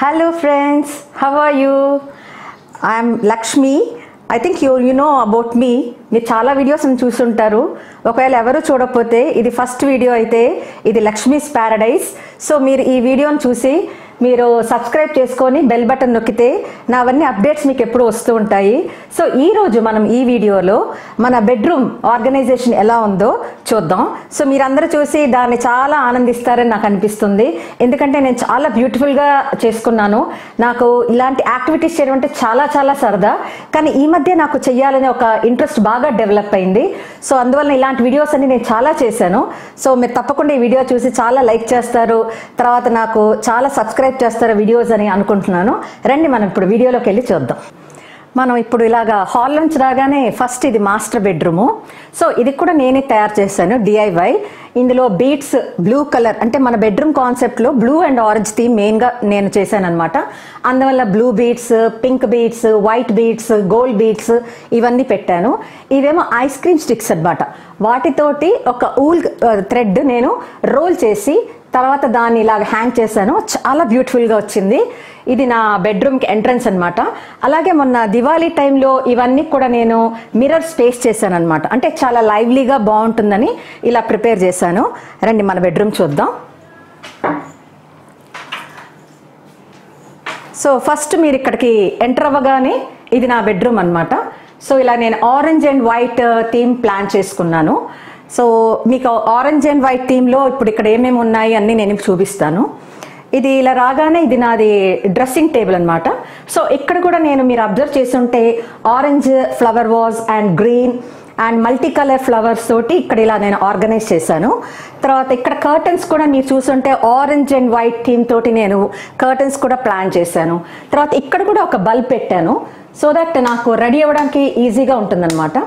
Hello friends how are you I'm Lakshmi I think you you know about me మీరు చాలా videos చూస్తుంటారు. ఒకవేళ ఎవరు చూడకపోతే ఇది ఫస్ట్ వీడియో అయితే ఇది లక్ష్మీస్ ప్యారడైస్ సో మీరు ఈ వీడియోని చూసి మీరు సబ్స్క్రైబ్ చేసుకొని బెల్ బటన్ నొక్కితే నావన్నీ అప్డేట్స్ మీకు ఎప్పుడు వస్తూ ఉంటాయి. సో ఈ రోజు మనం ఈ వీడియోలో మన బెడ్రూమ్ ఆర్గనైజేషన్ ఎలా ఉందో చూద్దాం. సో మీరందరూ చూసి దాన్ని చాలా ఆనందిస్తారని నాకు అనిపిస్తుంది. ఎందుకంటే నేను చాలా బ్యూటిఫుల్గా చేసుకున్నాను. నాకు ఇలాంటి యాక్టివిటీస్ చేయడం అంటే చాలా చాలా సరదా. కానీ ఈ మధ్య నాకు చెయ్యాలనే ఒక ఇంట్రెస్ట్ బాగా డెవలప్ అయింది. సో అందువల్ల ఇలాంటి వీడియోస్ అన్ని నేను చాలా చేశాను. సో మీరు తప్పకుండా ఈ వీడియో చూసి చాలా లైక్ చేస్తారు. తర్వాత నాకు చాలా సబ్స్క్రైబ్ చేస్తారు వీడియోస్ అని అనుకుంటున్నాను. రండి మనం ఇప్పుడు వీడియోలోకి వెళ్ళి చూద్దాం. మనం ఇప్పుడు ఇలాగా హాల్ నుంచి రాగానే ఫస్ట్ ఇది మాస్టర్ బెడ్రూము సో ఇది కూడా నేనే తయారు చేశాను డిఐవై ఇందులో బీట్స్ బ్లూ కలర్ అంటే మన బెడ్రూమ్ కాన్సెప్ట్లో బ్లూ అండ్ ఆరెంజ్ థీమ్ మెయిన్గా నేను చేశాను అందువల్ల blue beads pink beads white beads gold beads ఇవన్నీ పెట్టాను. ఇవేమో ఐస్ క్రీమ్ స్టిక్స్ అనమాట వాటితోటి ఒక ఊల్ uh, థ్రెడ్ నేను రోల్ చేసి తర్వాత దాన్ని ఇలాగ హ్యాంగ్ చేశాను. చాలా బ్యూటిఫుల్గా వచ్చింది. ఇది నా బెడ్రూమ్కి ఎంట్రన్స్ అనమాట అలాగే మొన్న దివాళీ టైంలో ఇవన్నీ కూడా నేను మిర్రర్ స్పేస్ చేశాను అనమాట అంటే చాలా లైవ్లీగా బాగుంటుందని ఇలా ప్రిపేర్ చేశాను. రండి మన బెడ్రూమ్ చూద్దాం. సో ఫస్ట్ మీరు ఇక్కడికి ఎంటర్ అవ్వగానే ఇది నా బెడ్రూమ్ అనమాట సో ఇలా నేను orange and white theme plan చేసుకున్నాను. సో మీకు ఆరెంజ్ అండ్ వైట్ థీమ్లో ఇప్పుడు ఇక్కడ ఏమేమి ఉన్నాయి అన్ని నేను చూపిస్తాను. ఇది ఇలా రాగానే ఇది నాది డ్రెస్సింగ్ టేబుల్ అనమాట సో ఇక్కడ కూడా నేను మీరు అబ్జర్వ్ చేస్తుంటే orange flower vase and green and multi colour flowers తోటి ఇక్కడ ఇలా నేను ఆర్గనైజ్ చేశాను. తర్వాత ఇక్కడ కర్టన్స్ కూడా మీరు చూసుంటే ఆరెంజ్ అండ్ వైట్ థీమ్ తోటి నేను కర్టన్స్ కూడా ప్లాన్ చేశాను. తర్వాత ఇక్కడ కూడా ఒక బల్బ్ పెట్టాను. సో దట్ నాకు రెడీ అవ్వడానికి ఈజీగా ఉంటుందన్నమాట.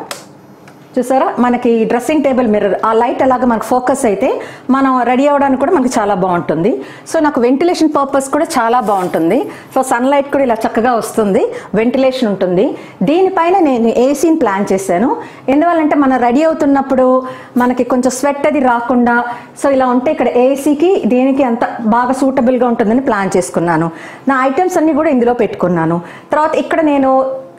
చూసారా? మనకి డ్రెస్సింగ్ టేబుల్ మిర్రర్ ఆ లైట్ అలాగా మనకు ఫోకస్ అయితే మనం రెడీ అవ్వడానికి కూడా మనకి చాలా బాగుంటుంది. సో నాకు వెంటిలేషన్ పర్పస్ కూడా చాలా బాగుంటుంది. సో సన్లైట్ కూడా ఇలా చక్కగా వస్తుంది. వెంటిలేషన్ ఉంటుంది. దీనిపైన నేను ఏసీని ప్లాన్ చేశాను? ఎందువల్లంటే మనం రెడీ అవుతున్నప్పుడు మనకి కొంచెం స్వెట్ అది రాకుండా సో ఇలా ఉంటే ఇక్కడ ఏసీకి దీనికి అంత బాగా సూటబుల్గా ఉంటుందని ప్లాన్ చేసుకున్నాను. నా ఐటమ్స్ అన్నీ కూడా ఇందులో పెట్టుకున్నాను. తర్వాత ఇక్కడ నేను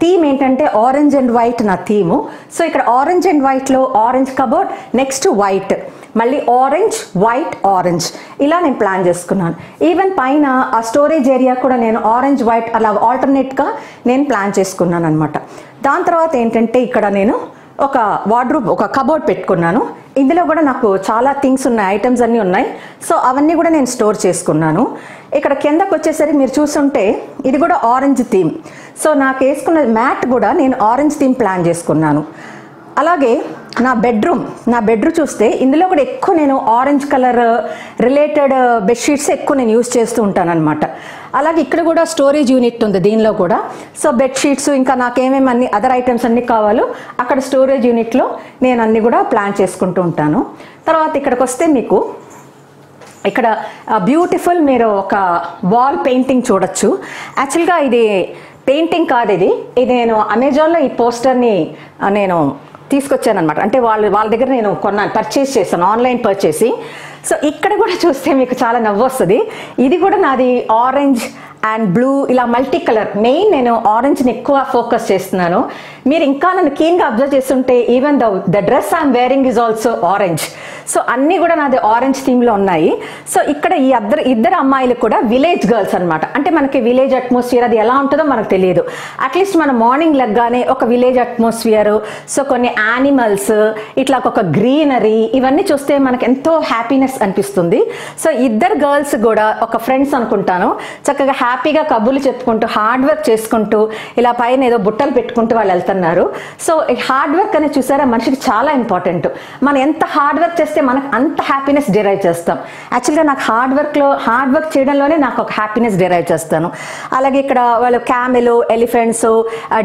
థీమ్ ఏంటంటే ఆరెంజ్ అండ్ వైట్ నా థీము సో ఇక్కడ ఆరెంజ్ అండ్ వైట్లో ఆరెంజ్ కబోర్డ్ నెక్స్ట్ వైట్ మళ్ళీ ఆరెంజ్ వైట్ ఆరెంజ్ ఇలా నేను ప్లాన్ చేసుకున్నాను. ఈవెన్ పైన ఆ స్టోరేజ్ ఏరియా కూడా నేను ఆరెంజ్ వైట్ అలా ఆల్టర్నేట్గా నేను ప్లాన్ చేసుకున్నాను అనమాట దాని తర్వాత ఏంటంటే ఇక్కడ నేను ఒక వార్డ్రూబ్ ఒక కబోర్డ్ పెట్టుకున్నాను. ఇందులో కూడా నాకు చాలా థింగ్స్ ఉన్నాయి ఐటమ్స్ అన్నీ ఉన్నాయి. సో అవన్నీ కూడా నేను స్టోర్ చేసుకున్నాను. ఇక్కడ కిందకు వచ్చేసరికి మీరు చూస్తుంటే ఇది కూడా ఆరెంజ్ థీమ్ సో నాకు వేసుకున్న మ్యాట్ కూడా నేను ఆరెంజ్ థీమ్ ప్లాన్ చేసుకున్నాను. అలాగే నా బెడ్రూమ్ నా బెడ్రూమ్ చూస్తే ఇందులో కూడా ఎక్కువ నేను ఆరెంజ్ కలర్ రిలేటెడ్ బెడ్షీట్స్ ఎక్కువ నేను యూస్ చేస్తూ ఉంటాను అనమాట అలాగే ఇక్కడ కూడా స్టోరేజ్ యూనిట్ ఉంది దీనిలో కూడా. సో బెడ్షీట్స్ ఇంకా నాకేమేమి అన్ని అదర్ ఐటమ్స్ అన్ని కావాలో అక్కడ స్టోరేజ్ యూనిట్లో నేను అన్ని కూడా ప్లాన్ చేసుకుంటూ ఉంటాను. తర్వాత ఇక్కడికి వస్తే మీకు ఇక్కడ బ్యూటిఫుల్ మీరు ఒక వాల్ పెయింటింగ్ చూడొచ్చు. యాక్చువల్గా ఇది పెయింటింగ్ కాదు ఇది. ఇది నేను అమెజాన్లో ఈ పోస్టర్ని నేను తీసుకొచ్చాను అనమాట అంటే వాళ్ళు వాళ్ళ దగ్గర నేను కొన్నాను పర్చేస్ చేశాను ఆన్లైన్ పర్చేసి సో ఇక్కడ కూడా చూస్తే మీకు చాలా నవ్వు వస్తుంది ఇది కూడా నాది ఆరెంజ్ అండ్ బ్లూ ఇలా మల్టీ కలర్ మెయిన్ నేను ఆరెంజ్ని ఎక్కువ ఫోకస్ చేస్తున్నాను. మీరు ఇంకా నన్ను కీన్గా అబ్జర్వ్ చేస్తుంటే even the the dress I'm wearing is also orange so అన్నీ కూడా నాది ఆరెంజ్ థీమ్లో ఉన్నాయి. సో ఇక్కడ ఈ ఇద్దరు ఇద్దరు అమ్మాయిలు కూడా విలేజ్ గర్ల్స్ అనమాట అంటే మనకి విలేజ్ అట్మాస్ఫియర్ అది ఎలా ఉంటుందో మనకు తెలియదు. అట్లీస్ట్ మన మార్నింగ్ లెగ్గానే ఒక విలేజ్ అట్మాస్ఫియర్ సో కొన్ని యానిమల్స్ ఇట్లా ఒక గ్రీనరీ ఇవన్నీ చూస్తే మనకు ఎంతో హ్యాపీనెస్ అనిపిస్తుంది. సో ఇద్దరు గర్ల్స్ కూడా ఒక ఫ్రెండ్స్ అనుకుంటాను. చక్కగా హ్యాపీగా కబుర్లు చెప్పుకుంటూ హార్డ్ వర్క్ చేసుకుంటూ ఇలా పైన ఏదో బుట్టలు పెట్టుకుంటూ వాళ్ళు వెళ్తున్నారు సో ఈ హార్డ్ వర్క్ అనేది చూసారా? మనిషికి చాలా ఇంపార్టెంట్ మనం ఎంత హార్డ్ వర్క్ చేస్తే మనకు అంత హ్యాపీనెస్ డిరైవ్ చేస్తాం. యాక్చువల్గా నాకు హార్డ్ వర్క్లో హార్డ్ వర్క్ చేయడంలోనే నాకు ఒక హ్యాపీనెస్ డిరైవ్ చేస్తాను. అలాగే ఇక్కడ వాళ్ళు క్యామెలు ఎలిఫెంట్స్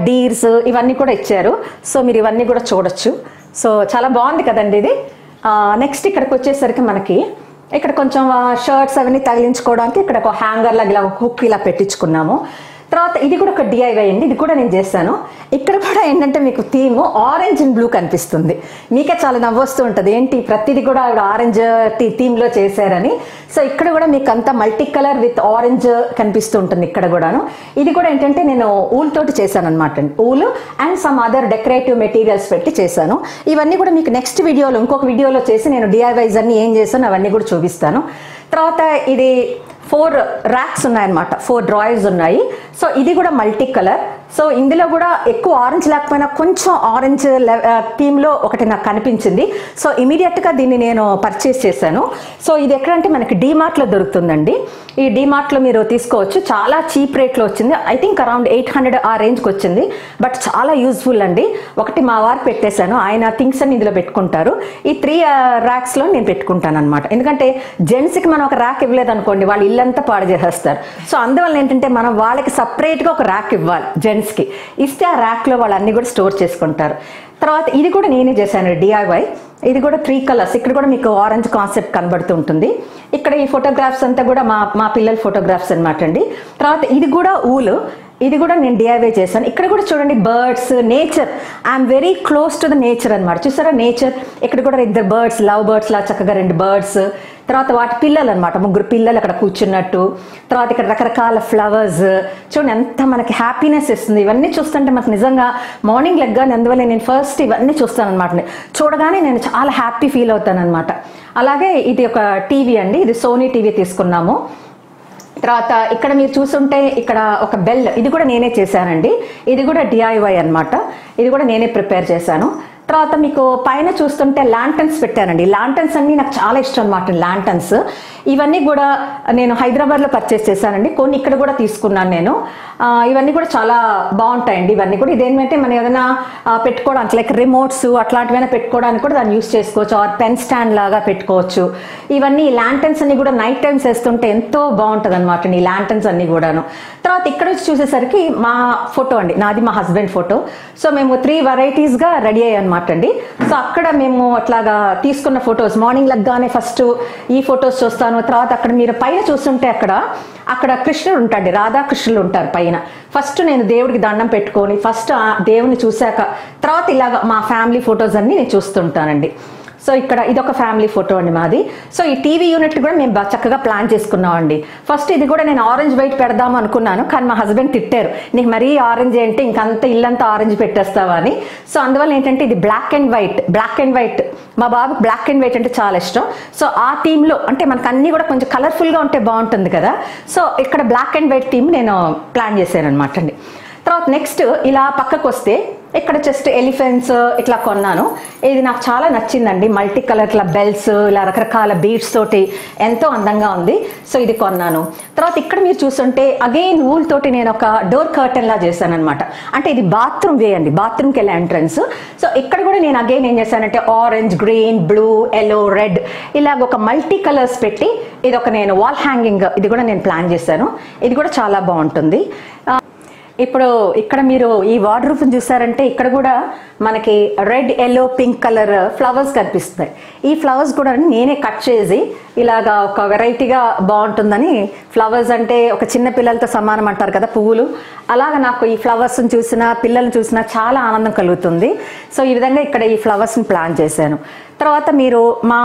డీర్స్ ఇవన్నీ కూడా ఇచ్చారు. సో మీరు ఇవన్నీ కూడా చూడొచ్చు. సో చాలా బాగుంది కదండి ఇది. నెక్స్ట్ ఇక్కడికి వచ్చేసరికి మనకి ఇక్కడ కొంచెం షర్ట్స్ అవన్నీ తగిలించుకోవడానికి ఇక్కడ ఒక హ్యాంగర్ లాగా ఇలా హుక్ ఇలా పెట్టించుకున్నాము. తర్వాత ఇది కూడా ఒక డిఐవై అండి. ఇది కూడా నేను చేశాను ఇక్కడ కూడా ఏంటంటే మీకు థీమ్ ఆరెంజ్ అండ్ బ్లూ కనిపిస్తుంది. మీకే చాలా నవ్వొస్తూ ఉంటుంది. ఏంటి? ప్రతిదీ కూడా ఆవిడ ఆరెంజ్ థీమ్లో చేశారని. సో ఇక్కడ కూడా మీకు అంతా మల్టీ కలర్ విత్ ఆరెంజ్ కనిపిస్తూ ఉంటుంది ఇక్కడ కూడాను. ఇది కూడా ఏంటంటే నేను ఊల్ తోటి చేశాను అనమాట wool and some other decorative materials పెట్టి చేశాను. ఇవన్నీ కూడా మీకు నెక్స్ట్ వీడియోలో ఇంకొక వీడియోలో చేసి నేను డిఐవైజ్ అన్ని ఏం చేశాను అవన్నీ కూడా చూపిస్తాను. తర్వాత ఇది ఫోర్ ర్యాక్స్ ఉన్నాయన్నమాట. ఫోర్ డ్రాయర్స్ ఉన్నాయి. సో ఇది కూడా మల్టీ కలర్ సో ఇందులో కూడా ఎక్కువ ఆరెంజ్ లేకపోయినా కొంచెం ఆరెంజ్ థీమ్లో ఒకటి నాకు కనిపించింది. సో ఇమీడియట్గా దీన్ని నేను పర్చేస్ చేశాను. సో ఇది ఎక్కడంటే మనకి డీమార్ట్లో దొరుకుతుందండి. ఈ డీమార్ట్లో మీరు తీసుకోవచ్చు. చాలా చీప్ రేట్లో వచ్చింది. I think around eight hundred ఆ రేంజ్కి వచ్చింది. బట్ చాలా యూస్ఫుల్ అండి. ఒకటి మా వారు పెట్టేశాను. ఆయన థింగ్స్ అని ఇందులో పెట్టుకుంటారు. ఈ త్రీ ర్యాక్స్లో నేను పెట్టుకుంటాను అనమాట ఎందుకంటే జెంట్స్కి మనం ఒక ర్యాక్ ఇవ్వలేదు అనుకోండి వాళ్ళు ఇల్లంతా పాడు చేసేస్తారు. సో అందువల్ల ఏంటంటే మనం వాళ్ళకి సపరేట్గా ఒక ర్యాక్ ఇవ్వాలి జెంట్స్కి ఇస్తే ఆ ర్యాక్లో వాళ్ళు అన్ని కూడా స్టోర్ చేసుకుంటారు. తర్వాత ఇది కూడా నేనే చేశాను డిఐవై ఇది కూడా త్రీ కలర్స్ ఇక్కడ కూడా మీకు ఆరెంజ్ కాన్సెప్ట్ కనబడుతూ ఉంటుంది. ఇక్కడ ఈ ఫోటోగ్రాఫ్స్ అంతా కూడా మా మా పిల్లల ఫోటోగ్రాఫ్స్ అనమాట అండి. తర్వాత ఇది కూడా ఊలు. ఇది కూడా నేను డిఐవే చేశాను. ఇక్కడ కూడా చూడండి birds nature I'm very close to the nature అనమాట చూసారా నేచర్ ఇక్కడ కూడా ఇద్దరు బర్డ్స్ లవ్ బర్డ్స్ లా చక్కగా రెండు బర్డ్స్ తర్వాత వాటి పిల్లలు అనమాట ముగ్గురు పిల్లలు అక్కడ కూర్చున్నట్టు తర్వాత ఇక్కడ రకరకాల ఫ్లవర్స్ చూడండి ఎంత మనకి హ్యాపీనెస్ ఇస్తుంది. ఇవన్నీ చూస్తుంటే మనకు నిజంగా మార్నింగ్ లెగ్గానే అందువల్ల నేను ఫస్ట్ ఇవన్నీ చూస్తాను అనమాట చూడగానే నేను చాలా హ్యాపీ ఫీల్ అవుతాను అనమాట అలాగే ఇది ఒక టీవీ అండి ఇది సోనీ టీవీ తీసుకున్నాము. తర్వాత ఇక్కడ మీరు చూసుంటే ఇక్కడ ఒక బెల్ ఇది కూడా నేనే చేశానండి. ఇది కూడా డిఐవై అనమాట ఇది కూడా నేనే ప్రిపేర్ చేశాను. తర్వాత మీకు పైన చూస్తుంటే లాంటన్స్ పెట్టానండి. లాంటన్స్ అన్ని నాకు చాలా ఇష్టం అనమాట లాంటన్స్ ఇవన్నీ కూడా నేను హైదరాబాద్లో పర్చేస్ చేశానండి. కొన్ని ఇక్కడ కూడా తీసుకున్నాను నేను. ఇవన్నీ కూడా చాలా బాగుంటాయండి. ఇవన్నీ కూడా ఇదేంటంటే మనం ఏదైనా పెట్టుకోవడానికి లైక్ రిమోట్స్ అట్లాంటివైనా పెట్టుకోవడానికి కూడా దాన్ని యూస్ చేసుకోవచ్చు. ఆర్ పెన్ స్టాండ్ లాగా పెట్టుకోవచ్చు. ఇవన్నీ లాంటన్స్ అన్ని కూడా నైట్ టైమ్స్ వేస్తుంటే ఎంతో బాగుంటుంది అనమాట ఈ లాంటన్స్ అన్ని కూడాను. తర్వాత ఇక్కడ వచ్చి చూసేసరికి మా ఫోటో అండి. నాది మా హస్బెండ్ ఫోటో సో మేము త్రీ వెరైటీస్గా రెడీ అయ్యాయి అనమాట అండి. సో అక్కడ మేము అట్లాగా తీసుకున్న ఫొటోస్ మార్నింగ్ లగ్గానే ఫస్ట్ ఈ ఫొటోస్ చూస్తాను తర్వాత అక్కడ మీరు పైన చూస్తుంటే అక్కడ అక్కడ కృష్ణుడు ఉంటాడు రాధాకృష్ణులు ఉంటారు పైన. ఫస్ట్ నేను దేవుడికి దండం పెట్టుకొని ఫస్ట్ దేవుని చూశాక తర్వాత ఇలాగ మా ఫ్యామిలీ ఫొటోస్ అన్ని నేను చూస్తుంటానండి. సో ఇక్కడ ఇదొక ఫ్యామిలీ ఫోటో అండి మాది. సో ఈ టీవీ యూనిట్ కూడా మేము చక్కగా ప్లాన్ చేసుకున్నాం అండి ఫస్ట్ ఇది కూడా నేను ఆరెంజ్ వైట్ పెడదాం అనుకున్నాను కానీ మా హస్బెండ్ తిట్టారు. నీకు మరీ ఆరెంజ్ ఏంటి? ఇంకంత ఇల్లంతా ఆరెంజ్ పెట్టేస్తావా? అని. సో అందువల్ల ఏంటంటే ఇది black and white black and white మా బాబుకి బ్లాక్ అండ్ వైట్ అంటే చాలా ఇష్టం. సో ఆ థీమ్లో అంటే మనకు అన్ని కూడా కొంచెం కలర్ఫుల్గా ఉంటే బాగుంటుంది కదా. సో ఇక్కడ బ్లాక్ అండ్ వైట్ థీమ్ నేను ప్లాన్ చేశాను అనమాట అండి. తర్వాత నెక్స్ట్ ఇలా పక్కకు వస్తే ఇక్కడ జస్ట్ ఎలిఫెంట్స్ ఇట్లా కొన్నాను. ఇది నాకు చాలా నచ్చిందండి. మల్టీ కలర్ ఇట్లా బెల్స్ ఇలా రకరకాల బీడ్స్ తోటి ఎంతో అందంగా ఉంది. సో ఇది కొన్నాను. తర్వాత ఇక్కడ మీరు చూస్తుంటే అగైన్ వూల్ తోటి నేను ఒక డోర్ కర్టెన్ లా చేశాను అనమాట అంటే ఇది బాత్రూమ్ వే అండి. బాత్రూమ్కి వెళ్ళే ఎంట్రన్స్ సో ఇక్కడ కూడా నేను అగైన్ ఏం చేశానంటే orange green blue yellow red ఇలాగ ఒక మల్టీ కలర్స్ పెట్టి ఇది ఒక నేను వాల్ హ్యాంగింగ్ ఇది కూడా నేను ప్లాన్ చేశాను. ఇది కూడా చాలా బాగుంటుంది. ఇప్పుడు ఇక్కడ మీరు ఈ వార్డ్రూఫ్ చూసారంటే ఇక్కడ కూడా మనకి red yellow pink colour flowers కనిపిస్తున్నాయి. ఈ ఫ్లవర్స్ కూడా నేనే కట్ చేసి ఇలాగా ఒక వెరైటీగా బాగుంటుందని ఫ్లవర్స్ అంటే ఒక చిన్న పిల్లలతో సమానం అంటారు కదా పువ్వులు. అలాగ నాకు ఈ ఫ్లవర్స్ని చూసినా పిల్లల్ని చూసినా చాలా ఆనందం కలుగుతుంది. సో ఈ విధంగా ఇక్కడ ఈ ఫ్లవర్స్ని ప్లాన్ చేశాను. తర్వాత మీరు మా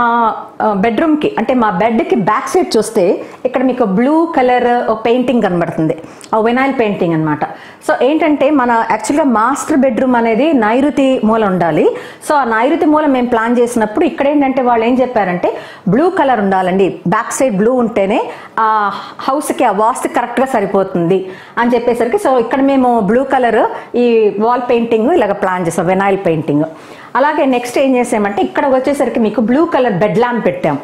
బెడ్రూమ్కి అంటే మా బెడ్కి బ్యాక్ సైడ్ చూస్తే ఇక్కడ మీకు బ్లూ కలర్ పెయింటింగ్ కనబడుతుంది. ఆ వినాయిల్ పెయింటింగ్ అన్నమాట. సో ఏంటంటే మన యాక్చువల్గా మాస్టర్ బెడ్రూమ్ అనేది నైరుతి మూల ఉండాలి. సో ఆ నైరుతి మూల మేము ప్లాన్ చేసినప్పుడు ఇక్కడ ఏంటంటే వాళ్ళు ఏం చెప్పారంటే బ్లూ కలర్ ఉండాలండి. బ్యాక్ సైడ్ బ్లూ ఉంటేనే ఆ హౌస్కి ఆ వాస్తు కరెక్ట్గా సరిపోతుంది. అని చెప్పేసరికి సో ఇక్కడ మేము బ్లూ కలర్ ఈ వాల్ పెయింటింగ్ ఇలాగ ప్లాన్ చేసాం వెనాయిల్ పెయింటింగ్ అలాగే నెక్స్ట్ ఏం చేసామంటే ఇక్కడ వచ్చేసరికి మీకు బ్లూ కలర్ బెడ్ ల్యాంప్ పెట్టాం.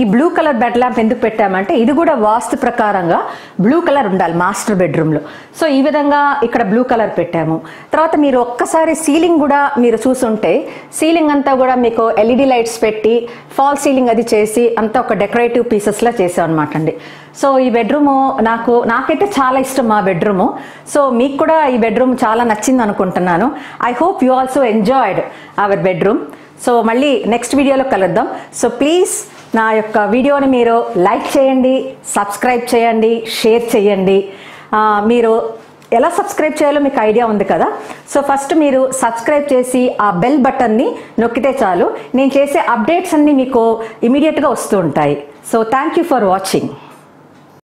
ఈ బ్లూ కలర్ బెడ్ ల్యాంప్ ఎందుకు పెట్టామంటే ఇది కూడా వాస్తు ప్రకారంగా బ్లూ కలర్ ఉండాలి మాస్టర్ బెడ్రూమ్లో సో ఈ విధంగా ఇక్కడ బ్లూ కలర్ పెట్టాము. తర్వాత మీరు ఒక్కసారి సీలింగ్ కూడా మీరు చూసుంటే సీలింగ్ అంతా కూడా మీకు ఎల్ఈడి లైట్స్ పెట్టి ఫాల్ సీలింగ్ అది చేసి అంతా ఒక డెకరేటివ్ పీసెస్లా చేసాం అనమాట అండి. సో ఈ బెడ్రూమ్ నాకు నాకైతే చాలా ఇష్టం మా బెడ్రూమ్ సో మీకు కూడా ఈ బెడ్రూమ్ చాలా నచ్చింది అనుకుంటున్నాను I hope you also enjoyed our bedroom so మళ్ళీ నెక్స్ట్ వీడియోలో కలుద్దాం. సో ప్లీజ్ నా యొక్క వీడియోని మీరు లైక్ చేయండి సబ్స్క్రైబ్ చేయండి షేర్ చేయండి. మీరు ఎలా సబ్స్క్రైబ్ చేయాలో మీకు ఐడియా ఉంది కదా? సో ఫస్ట్ మీరు సబ్స్క్రైబ్ చేసి ఆ బెల్ బటన్ని నొక్కితే చాలు. నేను చేసే అప్డేట్స్ అన్నీ మీకు ఇమీడియట్గా వస్తూ ఉంటాయి. So thank you for watching